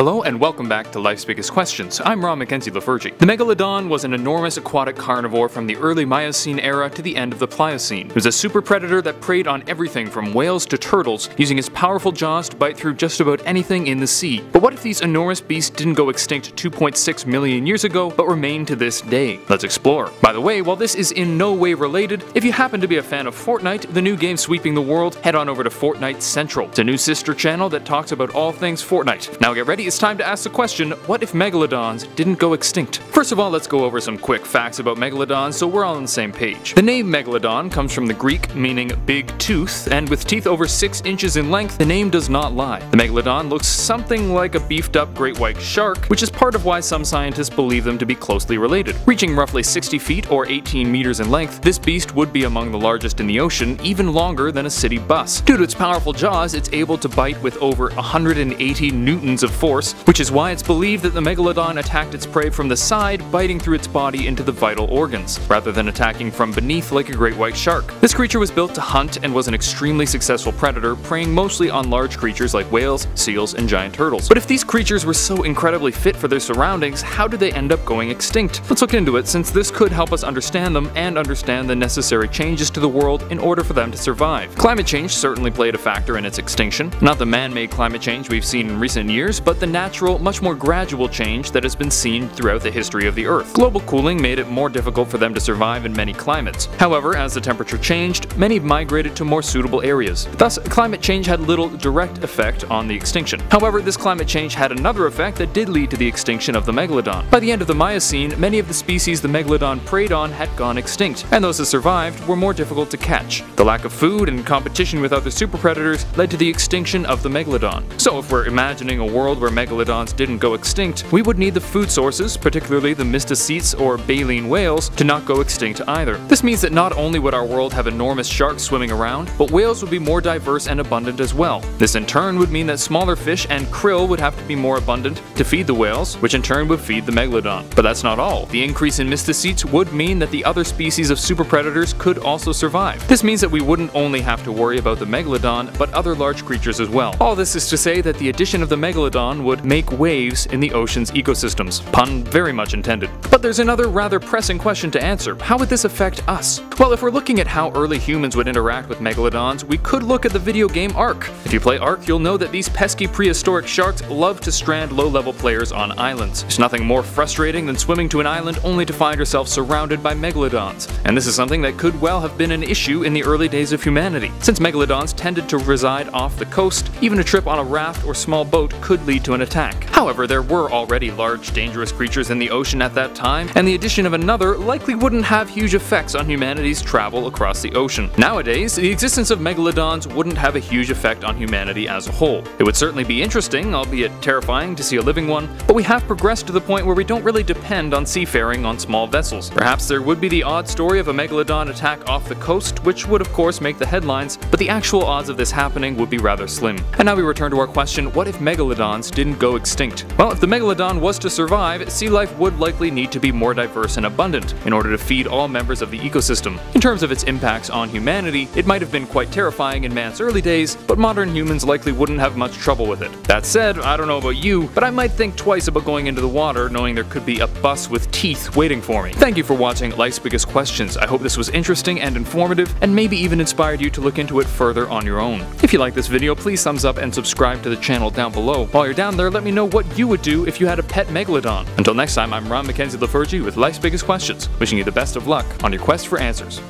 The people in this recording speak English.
Hello and welcome back to Life's Biggest Questions. I'm Ron McKenzie Lefurgey. The Megalodon was an enormous aquatic carnivore from the early Miocene era to the end of the Pliocene. It was a super predator that preyed on everything from whales to turtles, using its powerful jaws to bite through just about anything in the sea. But what if these enormous beasts didn't go extinct 2.6 million years ago, but remain to this day? Let's explore. By the way, while this is in no way related, if you happen to be a fan of Fortnite, the new game sweeping the world, head on over to Fortnite Central. It's a new sister channel that talks about all things Fortnite. Now get ready, it's time to ask the question, what if megalodons didn't go extinct? First of all, let's go over some quick facts about megalodons so we're all on the same page. The name megalodon comes from the Greek meaning big tooth, and with teeth over 6 inches in length, the name does not lie. The megalodon looks something like a beefed up great white shark, which is part of why some scientists believe them to be closely related. Reaching roughly 60 feet or 18 meters in length, this beast would be among the largest in the ocean, even longer than a city bus. Due to its powerful jaws, it's able to bite with over 180 newtons of force, which is why it's believed that the megalodon attacked its prey from the side, biting through its body into the vital organs, rather than attacking from beneath like a great white shark. This creature was built to hunt and was an extremely successful predator, preying mostly on large creatures like whales, seals, and giant turtles. But if these creatures were so incredibly fit for their surroundings, how did they end up going extinct? Let's look into it since this could help us understand them and understand the necessary changes to the world in order for them to survive. Climate change certainly played a factor in its extinction. Not the man-made climate change we've seen in recent years, but the natural, much more gradual change that has been seen throughout the history of the Earth. Global cooling made it more difficult for them to survive in many climates. However, as the temperature changed, many migrated to more suitable areas. Thus, climate change had little direct effect on the extinction. However, this climate change had another effect that did lead to the extinction of the megalodon. By the end of the Miocene, many of the species the megalodon preyed on had gone extinct, and those that survived were more difficult to catch. The lack of food and competition with other super predators led to the extinction of the megalodon. So if we're imagining a world where megalodons didn't go extinct, we would need the food sources, particularly the mysticetes or baleen whales, to not go extinct either. This means that not only would our world have enormous sharks swimming around, but whales would be more diverse and abundant as well. This in turn would mean that smaller fish and krill would have to be more abundant to feed the whales, which in turn would feed the megalodon. But that's not all. The increase in mysticetes would mean that the other species of super predators could also survive. This means that we wouldn't only have to worry about the megalodon, but other large creatures as well. All this is to say that the addition of the megalodon would make waves in the ocean's ecosystems. Pun very much intended. But there's another rather pressing question to answer. How would this affect us? Well, if we're looking at how early humans would interact with megalodons, we could look at the video game Ark. If you play Ark, you'll know that these pesky prehistoric sharks love to strand low-level players on islands. There's nothing more frustrating than swimming to an island only to find yourself surrounded by megalodons. And this is something that could well have been an issue in the early days of humanity. Since megalodons tended to reside off the coast, even a trip on a raft or small boat could lead to an attack. However, there were already large dangerous creatures in the ocean at that time, and the addition of another likely wouldn't have huge effects on humanity's travel across the ocean. Nowadays, the existence of megalodons wouldn't have a huge effect on humanity as a whole. It would certainly be interesting, albeit terrifying, to see a living one, but we have progressed to the point where we don't really depend on seafaring on small vessels. Perhaps there would be the odd story of a megalodon attack off the coast, which would of course make the headlines, but the actual odds of this happening would be rather slim. And now we return to our question, what if megalodons didn't go extinct? Well, if the megalodon was to survive, sea life would likely need to be more diverse and abundant in order to feed all members of the ecosystem. In terms of its impacts on humanity, it might have been quite terrifying in man's early days, but modern humans likely wouldn't have much trouble with it. That said, I don't know about you, but I might think twice about going into the water knowing there could be a bus with teeth waiting for me. Thank you for watching Life's Biggest Questions. I hope this was interesting and informative, and maybe even inspired you to look into it further on your own. If you like this video, please thumbs up and subscribe to the channel down below. While you're down there, let me know what you would do if you had a pet megalodon. Until next time, I'm Ron McKenzie Lefurgey with Life's Biggest Questions, wishing you the best of luck on your quest for answers.